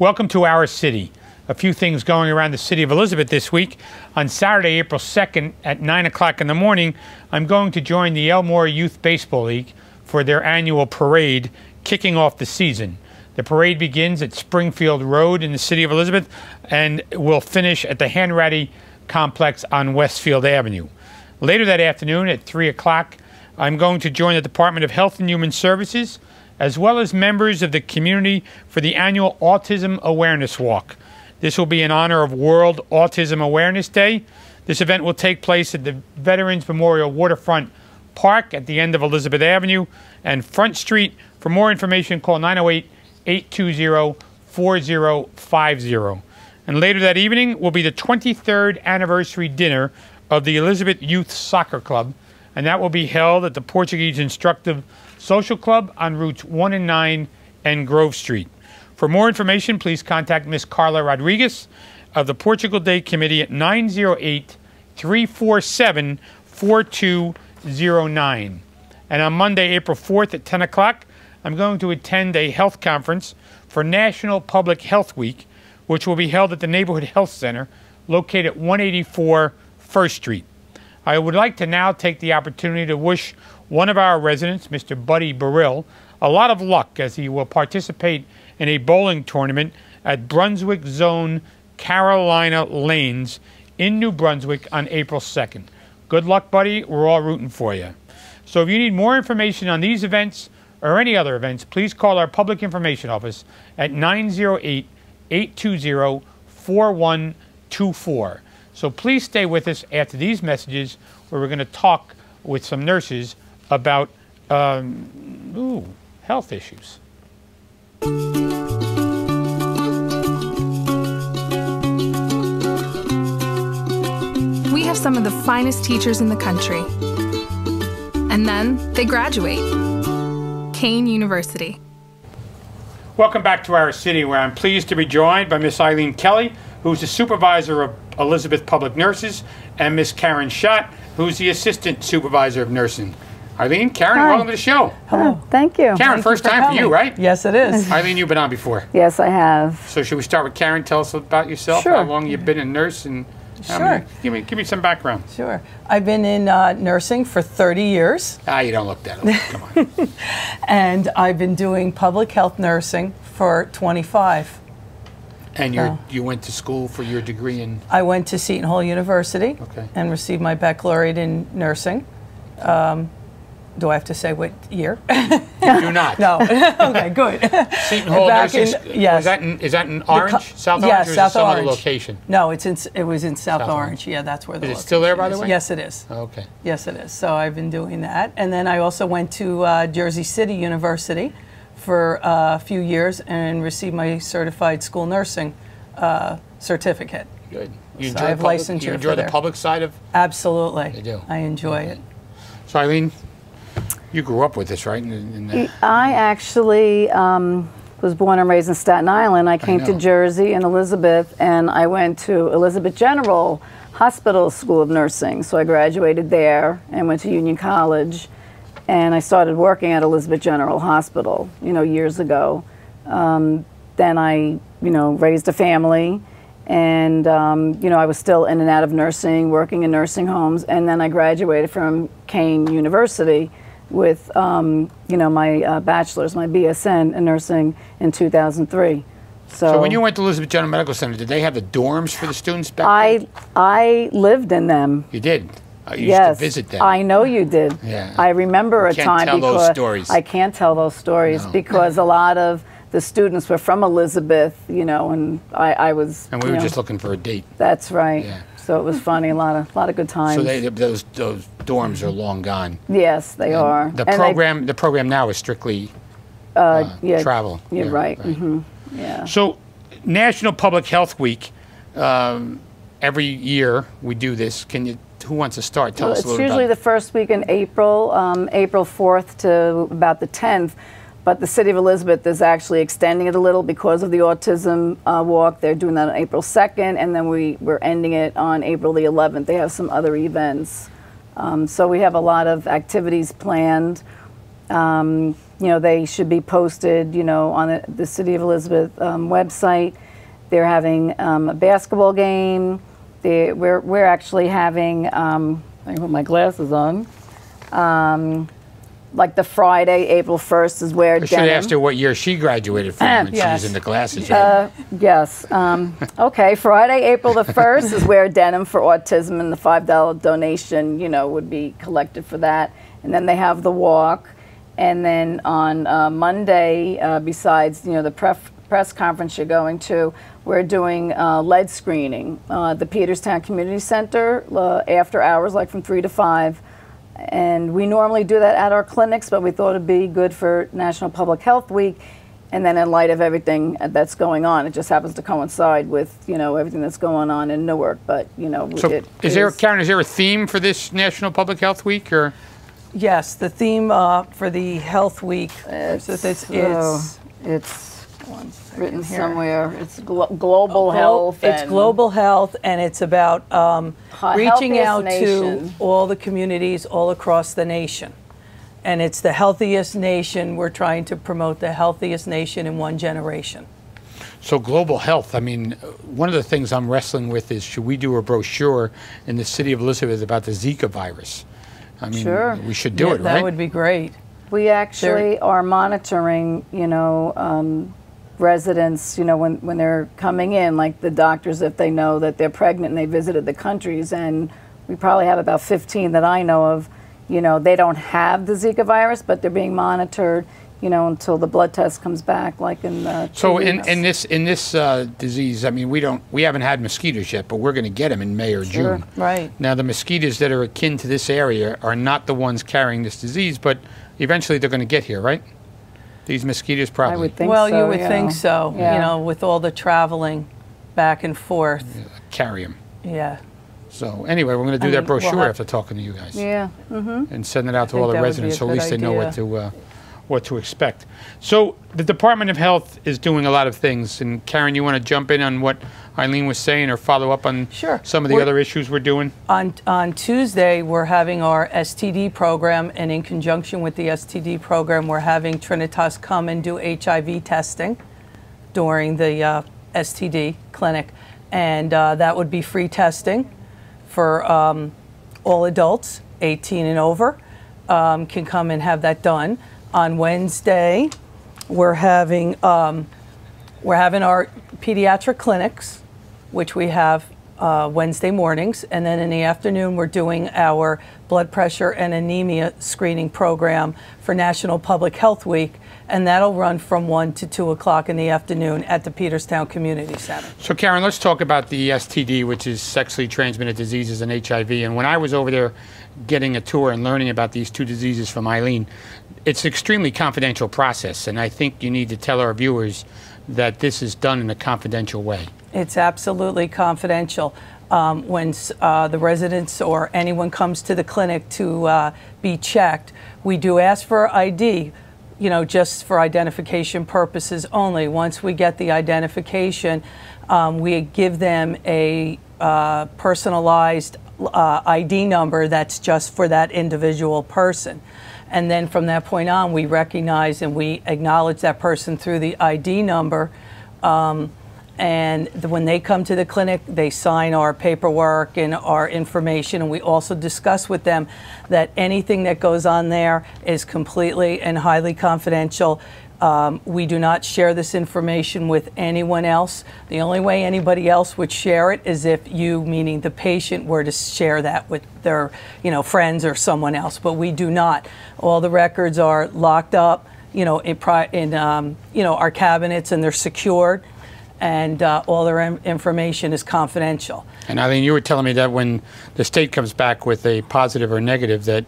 Welcome to our city. A few things going around the city of Elizabeth this week. On Saturday, April 2nd at 9 o'clock in the morning, I'm going to join the Elmora Youth Baseball League for their annual parade kicking off the season. The parade begins at Springfield Road in the city of Elizabeth and will finish at the Hanratty complex on Westfield Avenue. Later that afternoon at 3 o'clock, I'm going to join the Department of Health and Human Services as well as members of the community for the annual Autism Awareness Walk. This will be in honor of World Autism Awareness Day. This event will take place at the Veterans Memorial Waterfront Park at the end of Elizabeth Avenue and Front Street. For more information, call 908 820 4050. And later that evening will be the 23rd anniversary dinner of the Elizabeth Youth Soccer Club, and that will be held at the Portuguese Instructive Social Club on routes 1 and 9 and Grove Street. For more information, please contact Ms. Carla Rodriguez of the Portugal Day Committee at 908 347 4209. And on Monday, April 4th at 10 o'clock, I'm going to attend a health conference for National Public Health Week, which will be held at the Neighborhood Health Center located at 184 First Street. I would like to now take the opportunity to wish one of our residents, Mr. Buddy Burrill, a lot of luck as he will participate in a bowling tournament at Brunswick Zone Carolina Lanes in New Brunswick on April 2nd. Good luck, buddy. We're all rooting for you. So if you need more information on these events or any other events, please call our public information office at 908 820 4124. So please stay with us after these messages where we're going to talk with some nurses about um, ooh, health issues. We have some of the finest teachers in the country. And then they graduate. Kean University. Welcome back to our city, where I'm pleased to be joined by Miss Eileen Kelly, who's the supervisor of Elizabeth Public Nurses, and Miss Karen Schott, who's the assistant supervisor of nursing. Eileen, Karen, Hi. welcome to the show. Hello. thank you. Karen, Thank first you time for you, right? Yes, it is. Eileen, you've been on before. yes, I have. So should we start with Karen? Tell us about yourself. Sure. How long you've been a nurse and Sure. many- give me give me some background. Sure. I've been in uh, nursing for 30 years, Ah, you don't look that old. Come on. and I've been doing public health nursing for 25. And you Oh. you went to school for your degree in I went to Seton Hall University Okay. and received my baccalaureate in nursing. Um, do I have to say what year? do not. no. okay, good. Seton Hall Back Nursing in- yes. Is that in, is that in Orange? South yeah, Orange or is South Orange. other location? No, it's in, it was in South, South Orange. Orange. Yeah, that's where the Is it still there, by the is. way? Yes, it is. Okay. Yes, it is. So I've been doing that. And then I also went to uh, Jersey City University for uh, a few years and received my certified school nursing uh, certificate. Good. You So enjoy, the public, you enjoy the there. public side of Absolutely. I do. I enjoy it. So Eileen, you grew up with this, right? In, in the, I actually um, was born and raised in Staten Island. I came to. Jersey and Elizabeth, and I went to Elizabeth General Hospital School of Nursing. So I graduated there and went to Union College, and I started working at Elizabeth General Hospital, you know, years ago. Um, then I, you know, raised a family. And, um, you know, I was still in and out of nursing, working in nursing homes. And then I graduated from Kean University with, um, you know, my uh, bachelor's, my BSN in nursing in 2003. So, so when you went to Elizabeth General Medical Center, did they have the dorms for the students back I, then? I lived in them. You did. I used yes, to visit them. I know you did. Yeah. I remember You a can't time tell those because stories. I can't tell those stories No. because a lot of the students were from Elizabeth, you know, and I, I was. and we were know, just looking for a date. That's right. Yeah. So it was funny, a lot of, lot of good times. So they, those those dorms are long gone. yes, they are. The And they- program the program now is strictly uh, yeah, travel. You're Yeah, right. hmm Yeah. So, National Public Health Week. Um, every year we do this. Can you? Who wants to start? Tell Well, us a little. it's usually about. the first week in April, um, April 4th to about the 10th. But the City of Elizabeth is actually extending it a little because of the autism uh, walk. They're doing that on April 2nd, and then we, we're ending it on April the 11th. They have some other events. Um, so we have a lot of activities planned. Um, you know, they should be posted, you know, on the, the City of Elizabeth um, website. They're having um, a basketball game. They, we're, we're actually having, um, I put my glasses on. Like the Friday, April 1st is where I should have denim- asked her what year she graduated from when Yes. she was in the classes. right? Yes. Um, okay. Friday, April the first is where denim for autism and the five dollar donation, you know, would be collected for that. And then they have the walk, and then on uh, Monday, uh, besides you know the pref- press conference you're going to, we're doing uh, lead screening. Uh, the Peterstown Community Center uh, after hours, like from three to five. And we normally do that at our clinics, but we thought it'd be good for National Public Health Week. And then in light of everything that's going on, it just happens to coincide with, you know, everything that's going on in Newark. But, you know, So, it is there, Karen? Is there a theme for this National Public Health Week, or Yes, the theme uh, for the Health Week. so it's, it's, uh, it's one second written here. somewhere. It's glo- global Glo- health. It's and- global health, and it's about um, reaching out nation. to all the communities all across the nation. And it's the healthiest nation. We're trying to promote the healthiest nation in one generation. so global health? I mean, uh, one of the things I'm wrestling with is should we do a brochure in the city of Elizabeth about the Zika virus? I mean, Sure. we should do Yeah, it, that right? would be great. We actually are monitoring, you know, um, residents, you know, when, when they're coming in, like the doctors, if they know that they're pregnant and they visited the countries. And we probably have about 15 that I know of, you know, they don't have the Zika virus, but they're being monitored, you know, until the blood test comes back, like in the. So in, in this in this uh, disease, I mean, we don't we haven't had mosquitoes yet, but we're going to get them in May or Sure. June. Right. Now, the mosquitoes that are akin to this area are not the ones carrying this disease, but eventually they're going to get here, right? These mosquitoes probably. I would think well, so, you would yeah. think so. Yeah. You know, with all the traveling back and forth. carry them. Yeah. So anyway, we're going to do I that mean, we'll brochure have- after talking to you guys Yeah. mm-hmm. and send it out to think all the that would be residents, so at good least they know what to uh, what to expect. So the Department of Health is doing a lot of things, and Karen, you want to jump in on what Eileen was saying, or follow up on Sure. some of the We're- other issues we're doing? On, on Tuesday, we're having our STD program, and in conjunction with the STD program, we're having Trinitas come and do HIV testing during the uh, STD clinic. And uh, that would be free testing for um, all adults 18 and over um, can come and have that done. On Wednesday, we're having um, we're having our pediatric clinics, which we have uh, Wednesday mornings, and then in the afternoon we're doing our blood pressure and anemia screening program for National Public Health Week, and that'll run from one to two o'clock in the afternoon at the Peterstown Community Center. So, Karen, let's talk about the STD, which is sexually transmitted diseases and HIV. And when I was over there getting a tour and learning about these two diseases from Eileen, it's an extremely confidential process. And I think you need to tell our viewers that this is done in a confidential way. It's absolutely confidential. Um, when uh, the residents or anyone comes to the clinic to uh, be checked, we do ask for ID, you know, just for identification purposes only. Once we get the identification, um, we give them a uh, personalized uh, ID number that's just for that individual person. And then from that point on, we recognize and we acknowledge that person through the ID number. Um, and when they come to the clinic, they sign our paperwork and our information. And we also discuss with them that anything that goes on there is completely and highly confidential. Um, we do not share this information with anyone else. The only way anybody else would share it is if you, meaning the patient, were to share that with their, you know, friends or someone else. But we do not. All the records are locked up, you know, in, in um, you know, our cabinets, and they're secured, and uh, all their in- information is confidential. And I Eileen, you were telling me that when the state comes back with a positive or negative, that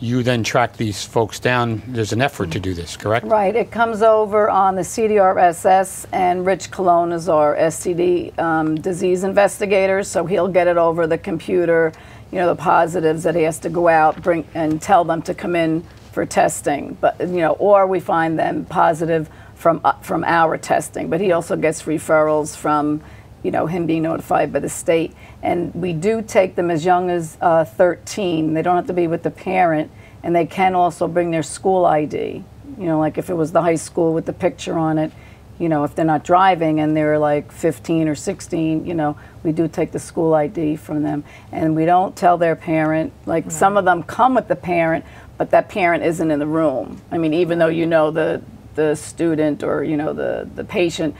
you then track these folks down. There's an effort to do this, correct? Right, it comes over on the CDRSS, and Rich Colon is our STD um, disease investigator, so he'll get it over the computer, you know, the positives that he has to go out bring and tell them to come in for testing, but you know, or we find them positive from uh, from our testing. But he also gets referrals from, you know, him being notified by the state, and we do take them as young as uh, 13. They don't have to be with the parent, and they can also bring their school ID You know, like if it was the high school with the picture on it, you know, if they're not driving and they're like 15 or 16, you know, we do take the school ID from them. And we don't tell their parent, like some of them come with the parent, but that parent isn't in the room. I mean, even though you know the, the student or, you know, the, the patient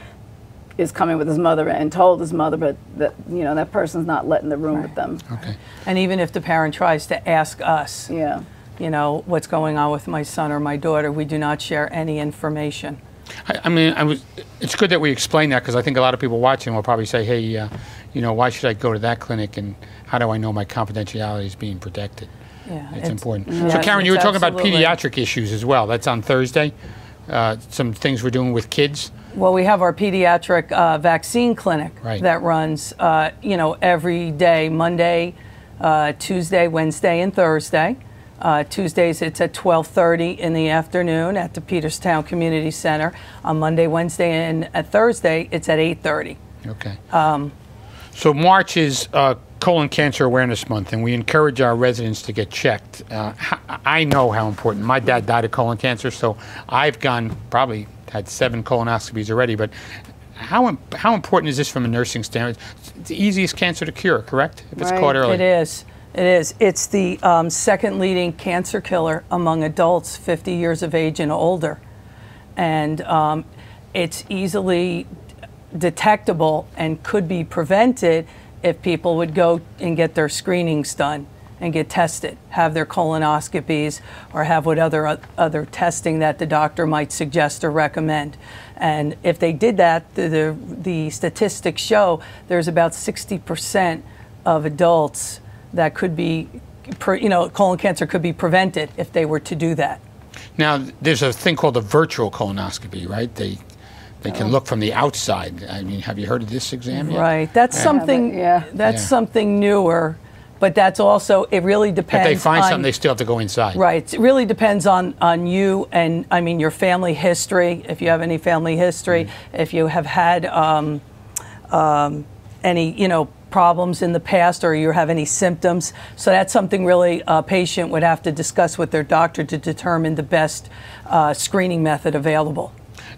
is coming with his mother and told his mother, but that, you know, that person's not letting the room with them. Okay. And even if the parent tries to ask us, Yeah. you know, what's going on with my son or my daughter, we do not share any information. I, I mean, I was. It's good that we explain that because I think a lot of people watching will probably say, "Hey, uh, you know, why should I go to that clinic? And how do I know my confidentiality is being protected?" Yeah, It's, important. yeah, so, Karen, you were it's talking about pediatric issues as well. That's on Thursday. Uh, some things we're doing with kids. Well, we have our pediatric uh, vaccine clinic Right. that runs, uh, you know, every day, Monday, uh, Tuesday, Wednesday, and Thursday. Uh, Tuesdays it's at 12:30 in the afternoon at the Peterstown Community Center. On Monday, Wednesday, and at Thursday it's at 8:30. Okay. so March is uh, colon cancer awareness month, and we encourage our residents to get checked. Uh, I know how important. My dad died of colon cancer, so I've gone probably had seven colonoscopies already. But how how important is this from a nursing standpoint? It's the easiest cancer to cure, correct? If it's Right. caught early. It is. It is. It's the um, second leading cancer killer among adults 50 years of age and older. And um, it's easily detectable and could be prevented if people would go and get their screenings done and get tested, have their colonoscopies, or have what other other testing that the doctor might suggest or recommend. And if they did that, the the, the statistics show there's about 60 percent of adults that could be, you know, colon cancer could be prevented if they were to do that. Now, there's a thing called a virtual colonoscopy, right? They they can look from the outside. I mean, have you heard of this exam yet? Right. That's something. yeah. That's Yeah. something newer, but that's also it really depends. If they find on, something, they still have to go inside. Right. It really depends on on you and I mean your family history. If you have any family history, if you have had um, um, any you know problems in the past or you have any symptoms. So that's something really a patient would have to discuss with their doctor to determine the best uh, screening method available.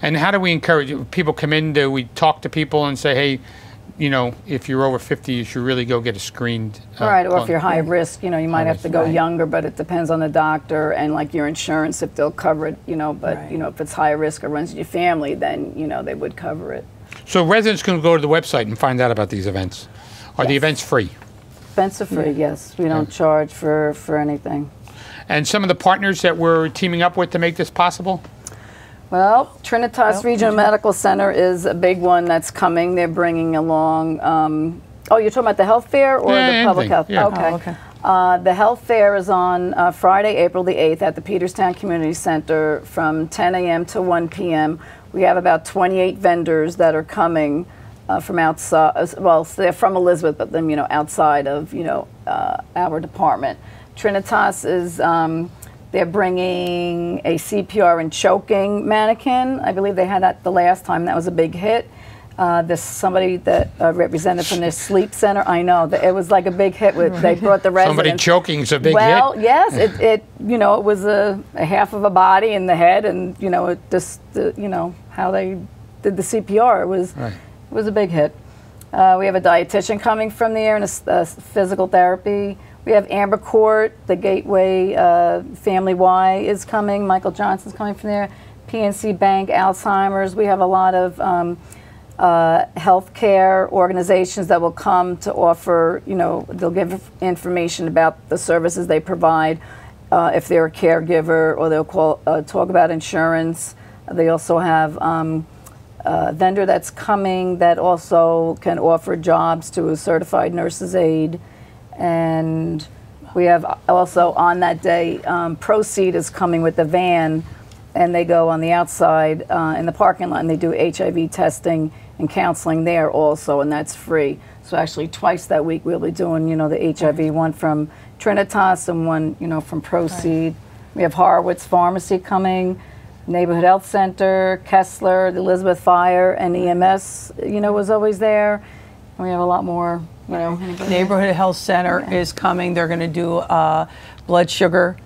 And how do we encourage people come in? Do we talk to people and say, hey, you know, if you're over 50, you should really go get a screened. Uh, Right, or if you're high risk, you know, you might High have to go right. younger, but it depends on the doctor and like your insurance if they'll cover it, you know. But Right. you know, if it's high risk or runs in your family, then you know they would cover it. So residents can go to the website and find out about these events. Are the events free? Expense are free, yes. We don't charge for for anything. And some of the partners that we're teaming up with to make this possible? Well, Trinitas Well, Regional Medical Center is a big one that's coming. They're bringing along. Um, oh, you're talking about the health fair or Yeah, the public health? yeah. Okay. Oh, okay. Uh, the health fair is on uh, Friday, April the 8th at the Peterstown Community Center from 10 a.m. to 1 p.m. We have about 28 vendors that are coming uh, from outside. uh, Well, they're from Elizabeth, but then you know outside of you know uh, our department. Trinitas is. Um, they're bringing a CPR and choking mannequin. I believe they had that the last time. That was a big hit. Uh, there's somebody that uh, represented from their sleep center. I know that it was like a big hit. With they brought the residents. Somebody choking is a big well, hit. yes, it, it you know it was a, a half of a body in the head, and you know it just the, you know how they did the CPR. It was Right. it was a big hit. Uh, we have a dietitian coming from there and a physical therapy. We have Amber Court, the Gateway uh, Family Y is coming. Michael Johnson's coming from there. PNC Bank, Alzheimer's. We have a lot of um, uh, healthcare organizations that will come to offer, you know, they'll give information about the services they provide uh, if they're a caregiver, or they'll call, uh, talk about insurance. They also have um, a vendor that's coming that also can offer jobs to a certified nurse's aide. And we have also on that day, um, Proceed is coming with the van, and they go on the outside uh, in the parking lot and they do HIV testing and counseling there also, and that's free. So actually, twice that week we'll be doing, you know, the HIV one from Trinitas and one, you know, from Proceed. We have Horowitz Pharmacy coming, Neighborhood Health Center, Kessler, the Elizabeth Fire, and EMS, you know, was always there. And we have a lot more, you know. anybody- Neighborhood Health Center is coming. They're going to do uh, blood sugar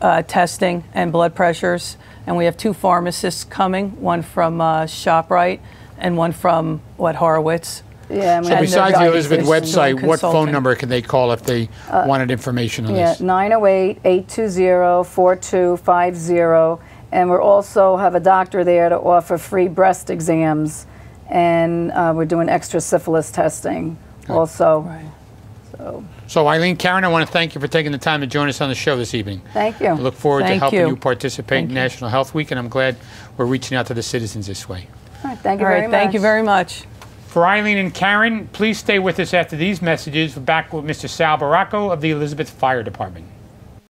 uh, testing and blood pressures And we have two pharmacists coming, one from uh, ShopRite and one from, what, Horowitz? Yeah, and So besides the Elizabeth website, what phone number can they call if they wanted information on Uh, Yeah, this? 908-820-4250. And we're also have a doctor there to offer free breast exams. And uh, we're doing extra syphilis testing also. Right. So, So Eileen, Karen, I want to thank you for taking the time to join us on the show this evening. thank you. I look forward to helping you, you. participate in Thank you. National Health Week, and I'm glad we're reaching out to the citizens this way. All right, thank you All very right, much. thank you very much. For Eileen and Karen, please stay with us after these messages. We're back with Mr. Sal Baracco of the Elizabeth Fire Department.